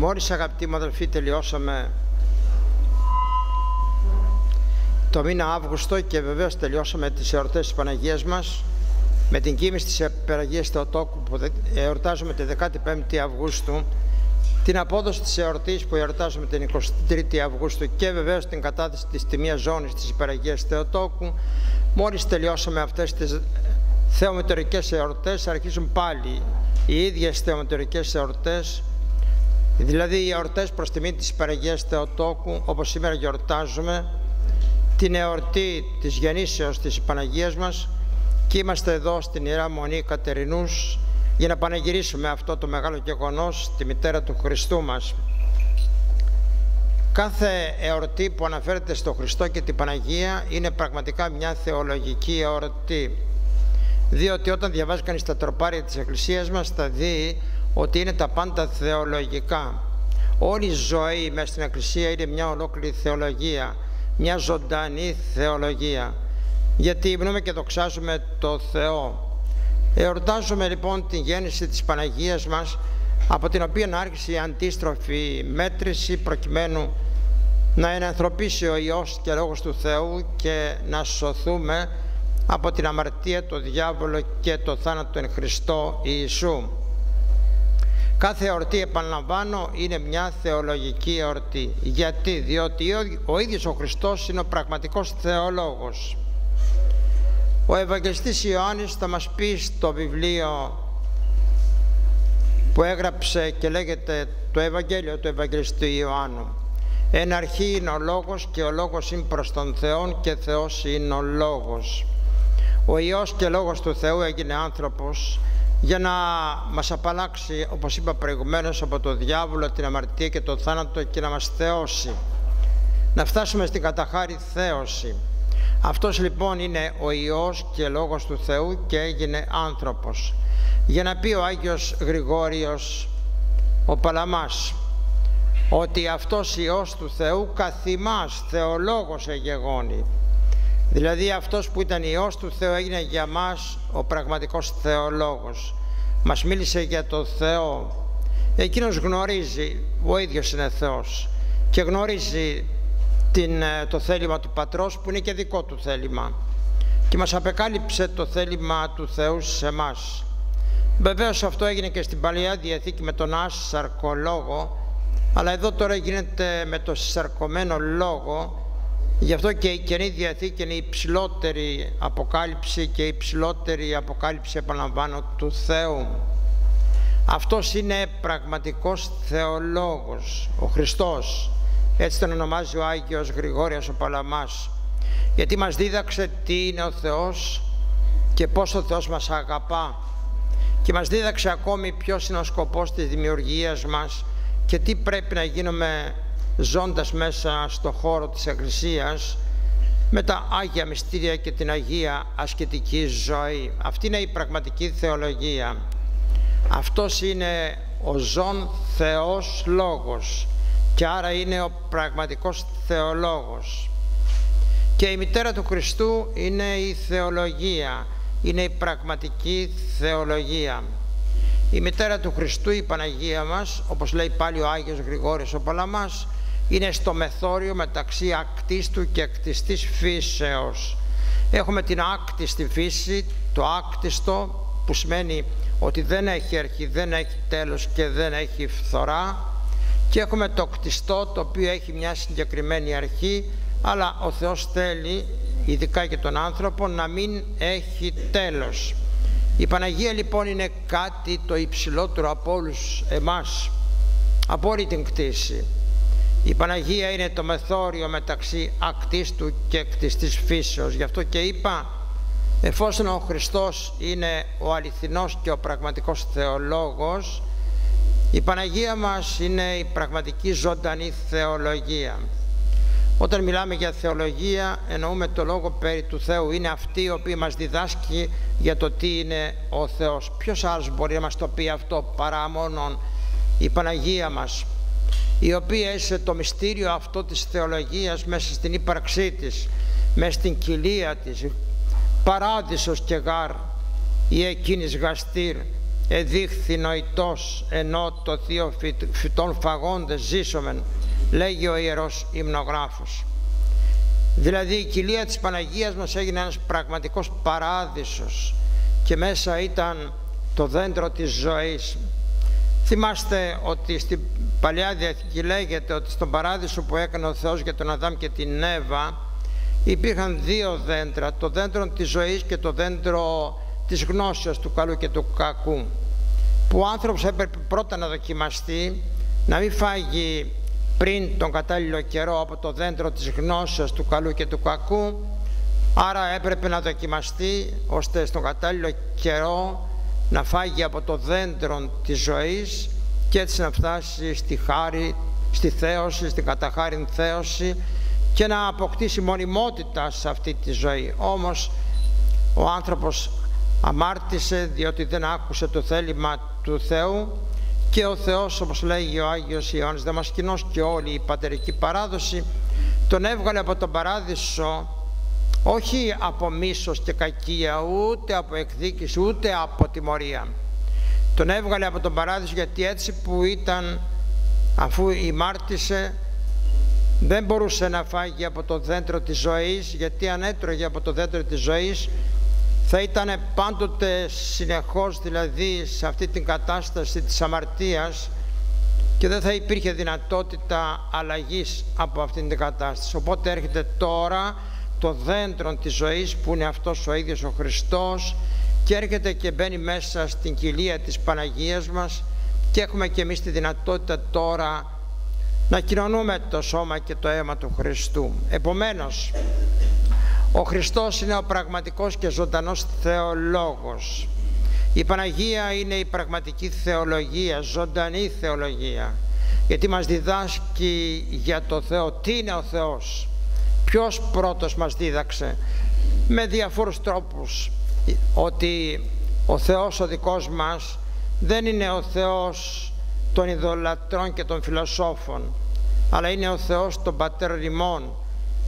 Μόλις αγαπητοί μου αδελφοί τελειώσαμε το μήνα Αύγουστο και βεβαίως τελειώσαμε τις εορτές της Παναγίας μας. Με την κοίμηση της Παναγίας Θεοτόκου που εορτάζουμε τη 15η Αυγούστου την απόδοση της εορτής που εορτάζουμε την 23η Αυγούστου και βεβαίως την κατάθεση της τιμίας ζώνης της Υπεραγίας Θεοτόκου. Μόλις τελειώσαμε αυτές τις θεομετωρικές εορτές αρχίζουν πάλι οι ίδιες θεομετωρικές εορτές δηλαδή οι εορτές προς τιμή της Υπεραγίας Θεοτόκου όπως σήμερα γιορτάζουμε την εορτή της γεννήσεως της Παναγίας μας και είμαστε εδώ στην Ιερά Μονή Κατερινούς για να πανεγυρίσουμε αυτό το μεγάλο γεγονός τη μητέρα του Χριστού μας. Κάθε εορτή που αναφέρεται στο Χριστό και την Παναγία είναι πραγματικά μια θεολογική εορτή. Διότι όταν διαβάζει κανείς τα τροπάρια της Εκκλησίας μας θα δει ότι είναι τα πάντα θεολογικά. Όλη η ζωή μέσα στην Εκκλησία είναι μια ολόκληρη θεολογία, μια ζωντανή θεολογία. Γιατί υμνούμε και δοξάζουμε το Θεό. Εορτάζουμε λοιπόν την γέννηση της Παναγίας μας από την οποία άρχισε η αντίστροφη μέτρηση προκειμένου να ενανθρωπίσει ο Υιός και Λόγος του Θεού και να σωθούμε από την αμαρτία, το διάβολο και το θάνατο εν Χριστώ Ιησού. Κάθε εορτή, επαναλαμβάνω, είναι μια θεολογική εορτή. Γιατί, διότι ο ίδιος ο Χριστός είναι ο πραγματικός θεολόγος. Ο Ευαγγελιστής Ιωάννης θα μας πει στο βιβλίο που έγραψε και λέγεται το Ευαγγέλιο του Ευαγγελιστού Ιωάννου. Εν αρχή είναι ο Λόγος και ο Λόγος είναι προς τον Θεό και Θεός είναι ο Λόγος. Ο Υιός και Λόγος του Θεού έγινε άνθρωπος για να μας απαλλάξει, όπως είπα προηγουμένως, από το διάβολο, την αμαρτία και το θάνατο και να μας θεώσει. Να φτάσουμε στην καταχάρη θέωση. Αυτός λοιπόν είναι ο Υιός και Λόγος του Θεού και έγινε άνθρωπος. Για να πει ο Άγιος Γρηγόριος, ο Παλαμάς, ότι αυτός Υιός του Θεού καθημάς Θεολόγος εγεγόνει. Δηλαδή αυτός που ήταν Υιός του Θεού έγινε για μας ο πραγματικός Θεολόγος. Μας μίλησε για το Θεό. Εκείνος γνωρίζει, ο ίδιος είναι Θεός και γνωρίζει την, ε, το θέλημα του Πατρός που είναι και δικό του θέλημα και μας απεκάλυψε το θέλημα του Θεού σε εμά. Βεβαίως αυτό έγινε και στην Παλαιά Διαθήκη με τον άσαρκο αλλά εδώ τώρα γίνεται με το σαρκωμένο λόγο γι' αυτό και η Καινή Διαθήκη είναι η υψηλότερη αποκάλυψη και η υψηλότερη αποκάλυψη επαναλαμβάνω του Θεού. Αυτός είναι πραγματικός θεολόγος, ο Χριστός. Έτσι τον ονομάζει ο Άγιος Γρηγόριος ο Παλαμάς. Γιατί μας δίδαξε τι είναι ο Θεός και πώς ο Θεός μας αγαπά. Και μας δίδαξε ακόμη ποιος είναι ο σκοπός της δημιουργίας μας και τι πρέπει να γίνουμε ζώντας μέσα στο χώρο της Εκκλησίας με τα Άγια Μυστήρια και την Αγία Ασκητική Ζωή. Αυτή είναι η πραγματική θεολογία. Αυτός είναι ο ζών Θεός Λόγος και άρα είναι ο πραγματικός θεολόγος. Και η μητέρα του Χριστού είναι η θεολογία, είναι η πραγματική θεολογία. Η μητέρα του Χριστού, η Παναγία μας, όπως λέει πάλι ο Άγιος Γρηγόρης ο Παλαμάς, είναι στο μεθόριο μεταξύ ακτίστου και ακτιστής φύσεως. Έχουμε την άκτιστη φύση, το άκτιστο που σημαίνει ότι δεν έχει αρχή, δεν έχει τέλος και δεν έχει φθορά. Και έχουμε το κτιστό το οποίο έχει μια συγκεκριμένη αρχή αλλά ο Θεός θέλει ειδικά και τον άνθρωπο να μην έχει τέλος. Η Παναγία λοιπόν είναι κάτι το υψηλότερο από όλους εμάς από όλη την κτήση η Παναγία είναι το μεθόριο μεταξύ ακτίστου και κτιστής φύσεως γι' αυτό και είπα εφόσον ο Χριστός είναι ο αληθινός και ο πραγματικός θεολόγος η Παναγία μας είναι η πραγματική ζωντανή θεολογία. Όταν μιλάμε για θεολογία εννοούμε το λόγο περί του Θεού. Είναι αυτή η οποία μας διδάσκει για το τι είναι ο Θεός. Ποιος άλλος μπορεί να μας το πει αυτό παρά μόνον η Παναγία μας; Η οποία είσαι το μυστήριο αυτό της θεολογίας μέσα στην ύπαρξή της, μέσα στην κοιλία της, παράδεισος και γάρ ή εκείνης γαστήρ εδείχθη νοητός ενώ το θείο φυτών φαγόντες ζήσομεν λέγει ο Ιερός Υμνογράφος. Δηλαδή η κοιλία της Παναγίας μας έγινε ένας πραγματικός παράδεισος και μέσα ήταν το δέντρο της ζωής. Θυμάστε ότι στην Παλιά Διαθήκη λέγεται ότι στον παράδεισο που έκανε ο Θεός για τον Αδάμ και την Εύα υπήρχαν δύο δέντρα, το δέντρο της ζωής και το δέντρο της γνώσεως του καλού και του κακού που ο άνθρωπος έπρεπε πρώτα να δοκιμαστεί να μην φάγει πριν τον κατάλληλο καιρό από το δέντρο της γνώσεως του καλού και του κακού άρα έπρεπε να δοκιμαστεί ώστε στον κατάλληλο καιρό να φάγει από το δέντρο της ζωής και έτσι να φτάσει στη χάρη, στη θέωση, στην καταχάριν θέωση και να αποκτήσει μονιμότητα σε αυτή τη ζωή. Όμως ο άνθρωπος αμάρτησε διότι δεν άκουσε το θέλημα του Θεού και ο Θεός όπως λέγει ο Άγιος Ιωάννης Δαμασκηνός και όλη η πατερική παράδοση τον έβγαλε από τον παράδεισο όχι από μίσος και κακία ούτε από εκδίκηση ούτε από τιμωρία τον έβγαλε από τον παράδεισο γιατί έτσι που ήταν αφού ημάρτησε δεν μπορούσε να φάγει από το δέντρο της ζωής γιατί αν έτρωγε από το δέντρο της ζωής θα ήταν πάντοτε συνεχώς δηλαδή σε αυτή την κατάσταση της αμαρτίας και δεν θα υπήρχε δυνατότητα αλλαγής από αυτήν την κατάσταση. Οπότε έρχεται τώρα το δέντρο της ζωής που είναι αυτός ο ίδιος ο Χριστός και έρχεται και μπαίνει μέσα στην κοιλία της Παναγίας μας και έχουμε και εμείς τη δυνατότητα τώρα να κοινωνούμε το σώμα και το αίμα του Χριστού. Επομένως, ο Χριστός είναι ο πραγματικός και ζωντανός θεολόγος. Η Παναγία είναι η πραγματική θεολογία, ζωντανή θεολογία. Γιατί μας διδάσκει για το Θεό. Τι είναι ο Θεός; Ποιος πρώτος μας δίδαξε; Με διαφόρους τρόπους. Ότι ο Θεός ο δικός μας δεν είναι ο Θεός των ειδωλατρών και των φιλοσόφων. Αλλά είναι ο Θεός των πατέρων ημών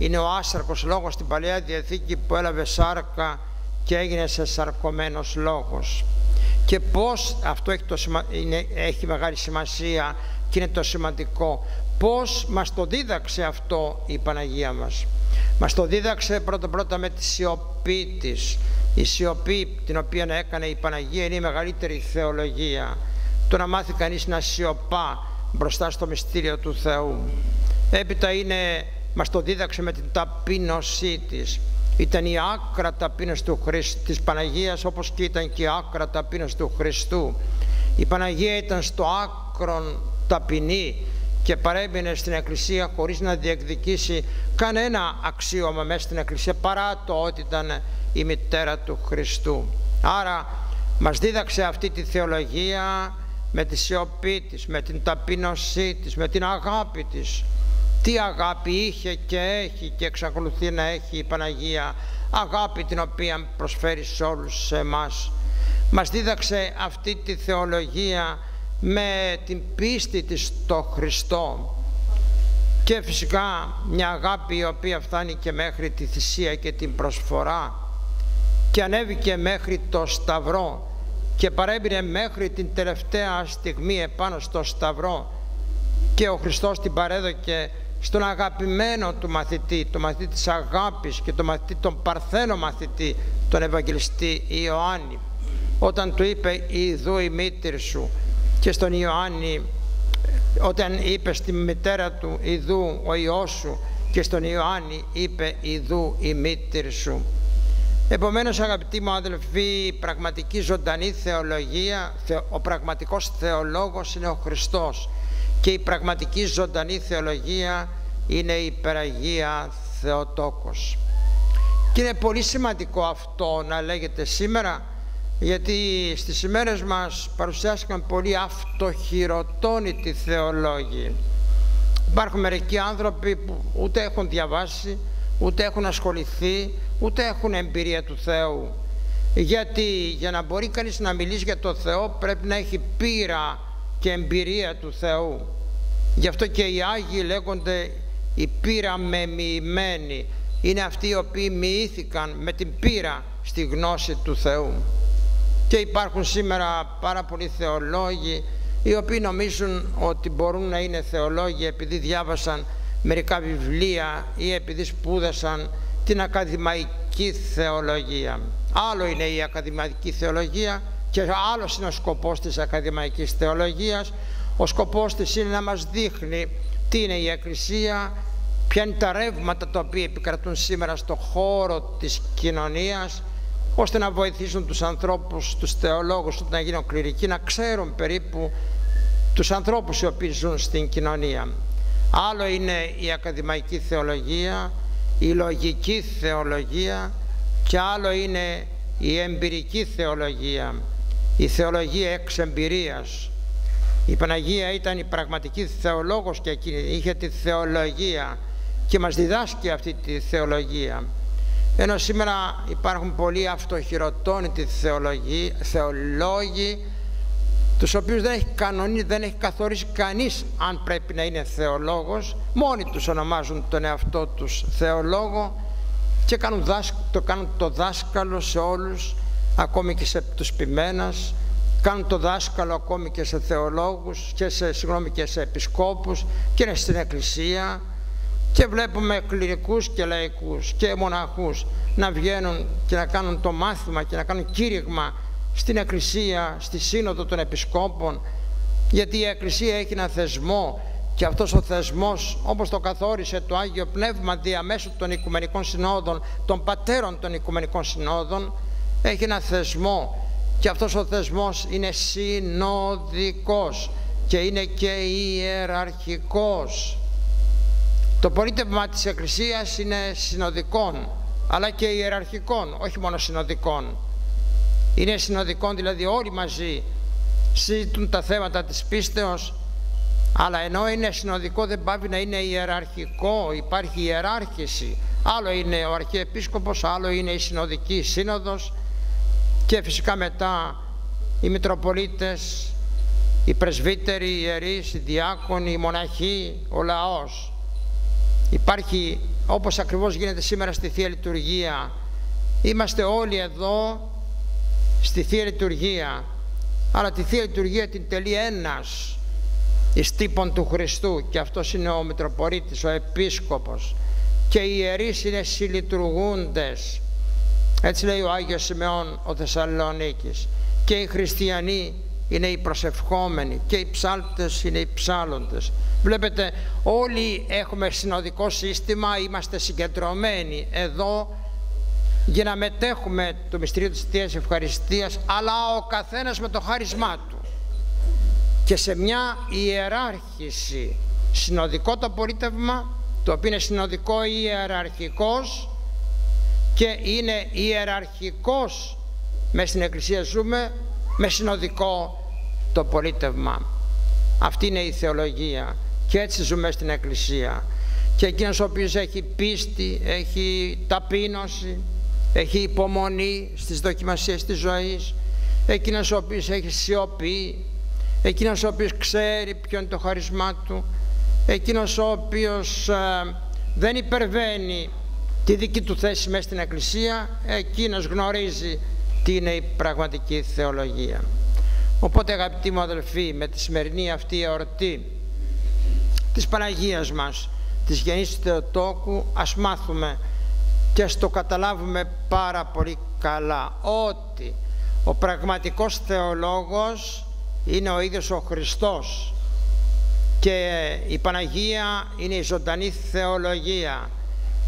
είναι ο άσαρκος λόγος στην Παλαιά Διαθήκη που έλαβε σάρκα και έγινε σε σαρκωμένος λόγος. Και πώς, αυτό έχει, το, είναι, έχει μεγάλη σημασία και είναι το σημαντικό, πώς μας το δίδαξε αυτό η Παναγία μας. Μας το δίδαξε πρώτα πρώτα με τη σιωπή της. Η σιωπή την οποία έκανε η Παναγία είναι η μεγαλύτερη θεολογία. Το να μάθει κανείς να σιωπά μπροστά στο μυστήριο του Θεού. Έπειτα είναι μας το δίδαξε με την ταπείνωσή της. Ήταν η άκρα ταπείνωση του Χριστ, της Παναγίας όπως και ήταν και η άκρα ταπείνωση του Χριστού. Η Παναγία ήταν στο άκρον ταπεινή και παρέμεινε στην Εκκλησία χωρίς να διεκδικήσει κανένα αξίωμα μέσα στην Εκκλησία παρά το ότι ήταν η μητέρα του Χριστού. Άρα μας δίδαξε αυτή τη θεολογία με τη σιωπή της, με την ταπείνωσή της, με την αγάπη της. Τι αγάπη είχε και έχει και εξακολουθεί να έχει η Παναγία αγάπη την οποία προσφέρει σε όλους σε εμάς. Μας δίδαξε αυτή τη θεολογία με την πίστη της στο Χριστό. Και φυσικά μια αγάπη η οποία φτάνει και μέχρι τη θυσία και την προσφορά και ανέβηκε μέχρι το Σταυρό και παρέμεινε μέχρι την τελευταία στιγμή επάνω στο Σταυρό και ο Χριστός την παρέδοκε στον αγαπημένο του μαθητή, το μαθητή της αγάπης και το μαθητή, τον παρθένο μαθητή, τον Ευαγγελιστή Ιωάννη, όταν του είπε «Ιδού η μήτρη σου» και στον Ιωάννη, όταν είπε στη μητέρα του «Ιδού ο Υιός σου» και στον Ιωάννη είπε «Ιδού η μήτρη σου». Επομένως αγαπητοί μου αδελφοί, η πραγματική ζωντανή θεολογία, ο πραγματικός θεολόγος είναι ο Χριστός και η πραγματική ζωντανή θεολογία είναι η υπεραγία Θεοτόκος. Και είναι πολύ σημαντικό αυτό να λέγεται σήμερα γιατί στις ημέρες μας παρουσιάστηκαν πολύ αυτοχειροτόνητοι θεολόγοι. Υπάρχουν μερικοί άνθρωποι που ούτε έχουν διαβάσει, ούτε έχουν ασχοληθεί, ούτε έχουν εμπειρία του Θεού. Γιατί για να μπορεί κανείς να μιλήσει για το Θεό πρέπει να έχει πείρα και εμπειρία του Θεού. Γι' αυτό και οι Άγιοι λέγονται οι πείρα μεμοιημένοι. Είναι αυτοί οι πείρα μεμοιημένοι. Είναι αυτοί οι οποίοι μοιήθηκαν με την πείρα στη γνώση του Θεού. η πειρα μεμοιημενοι ειναι αυτοι οι οποιοι μοιηθηκαν με την πειρα στη γνωση του θεου ειναι αυτοι οι οποιοι μοιηθηκαν με την πειρα στη γνωση του θεου ειναι αυτοι οι οποιοι μοιηθηκαν με την πειρα στη γνωση του θεου ειναι αυτοι οι οποιοι μοιηθηκαν με την πειρα στη γνωση του θεου και υπάρχουν σήμερα πάρα πολλοί θεολόγοι οι οποίοι νομίζουν ότι μπορούν να είναι θεολόγοι επειδή διάβασαν μερικά βιβλία ή επειδή σπούδασαν την ακαδημαϊκή θεολογία. Άλλο είναι η ακαδημαϊκή θεολογία και άλλο είναι ο σκοπός της ακαδημαϊκής θεολογίας. Ο σκοπός της είναι να μας δείχνει τι είναι η Εκκλησία, ποια είναι τα ρεύματα τα οποία επικρατούν σήμερα στο χώρο της κοινωνίας, ώστε να βοηθήσουν τους ανθρώπους, τους θεολόγους, να γίνουν κληρικοί, να ξέρουν περίπου τους ανθρώπους οι οποίοι ζουν στην κοινωνία. Άλλο είναι η ακαδημαϊκή θεολογία, η λογική θεολογία και άλλο είναι η εμπειρική θεολογία, η θεολογία εξ εμπειρίας. Η Παναγία ήταν η πραγματική θεολόγος και εκείνη είχε τη θεολογία και μας διδάσκει αυτή τη θεολογία. Ενώ σήμερα υπάρχουν πολλοί αυτοχειροτώνητοι θεολογοί, θεολόγοι τους οποίους δεν έχει κανονίσει, δεν έχει καθορίσει κανείς αν πρέπει να είναι θεολόγος. Μόνοι τους ονομάζουν τον εαυτό τους θεολόγο και κάνουν το κάνουν το δάσκαλο σε όλους ακόμη και σε τους ποιμένας. Κάνουν το δάσκαλο ακόμη και σε θεολόγους και σε, συγγνώμη, και σε επισκόπους και είναι στην εκκλησία. Και βλέπουμε κληρικούς και λαϊκούς και μοναχούς να βγαίνουν και να κάνουν το μάθημα και να κάνουν κήρυγμα στην Εκκλησία, στη Σύνοδο των Επισκόπων γιατί η Εκκλησία έχει ένα θεσμό και αυτός ο θεσμός όπως το καθόρισε το Άγιο Πνεύμα διαμέσου των Οικουμενικών Συνόδων των πατέρων των Οικουμενικών Συνόδων έχει ένα θεσμό και αυτός ο θεσμός είναι συνοδικός και είναι και ιεραρχικός. Το πολίτευμα της Εκκλησίας είναι συνοδικών αλλά και ιεραρχικών όχι μόνο συνοδικών είναι συνοδικών δηλαδή όλοι μαζί συζητούν τα θέματα της πίστεως αλλά ενώ είναι συνοδικό δεν πάβει να είναι ιεραρχικό. Υπάρχει ιεράρχηση. Άλλο είναι ο Αρχιεπίσκοπος άλλο είναι η συνοδική σύνοδος και φυσικά μετά οι Μητροπολίτες οι πρεσβύτεροι, οι ιερείς, οι διάκονοι, οι μοναχοί, ο λαός. Υπάρχει όπως ακριβώς γίνεται σήμερα στη Θεία Λειτουργία είμαστε όλοι εδώ στη Θεία Λειτουργία αλλά τη Θεία Λειτουργία την τελεί ένας εις τύπων του Χριστού και αυτός είναι ο Μητροπορίτης, ο Επίσκοπος. Και οι ιερείς είναι συλλειτουργούντες. Έτσι λέει ο Άγιος Σιμεών ο Θεσσαλονίκης. Και οι χριστιανοί είναι οι προσευχόμενοι και οι ψάλτες είναι οι ψάλλοντες. Βλέπετε όλοι έχουμε συνοδικό σύστημα είμαστε συγκεντρωμένοι εδώ για να μετέχουμε το μυστήριο της Θείας Ευχαριστίας αλλά ο καθένας με το χάρισμά του. Και σε μια ιεράρχηση συνοδικό το απορρίτευμα το οποίο είναι συνοδικό ιεραρχικός και είναι ιεραρχικός μες στην Εκκλησία ζούμε με συνοδικό το πολίτευμα αυτή είναι η θεολογία και έτσι ζούμε στην Εκκλησία. Και εκείνος ο οποίος έχει πίστη, έχει ταπείνωση έχει υπομονή στις δοκιμασίες της ζωής. Εκείνος ο οποίος έχει σιωπή. Εκείνος ο οποίος ξέρει ποιο είναι το χαρισμά του. Εκείνος ο οποίος ε, δεν υπερβαίνει τη δική του θέση μέσα στην Εκκλησία εκείνος γνωρίζει τι είναι η πραγματική θεολογία. Οπότε αγαπητοί μου αδελφοί με τη σημερινή αυτή εορτή της Παναγίας μας της Γενής Θεοτόκου ας μάθουμε και στο καταλάβουμε πάρα πολύ καλά ότι ο πραγματικός θεολόγος είναι ο ίδιος ο Χριστός και η Παναγία είναι η ζωντανή θεολογία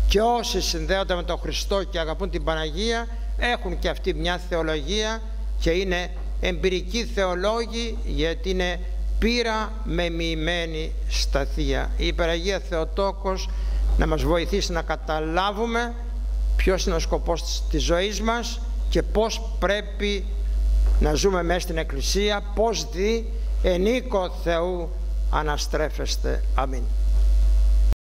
και όσοι συνδέονται με τον Χριστό και αγαπούν την Παναγία έχουν και αυτή μια θεολογία και είναι εμπειρικοί θεολόγοι γιατί είναι πείρα με μοιημένη στα Θεία. Η Υπεραγία Θεοτόκος να μας βοηθήσει να καταλάβουμε ποιος είναι ο σκοπός της ζωής μας και πώς πρέπει να ζούμε μέσα στην Εκκλησία, πώς δει ενίκο Θεού αναστρέφεστε. Αμήν.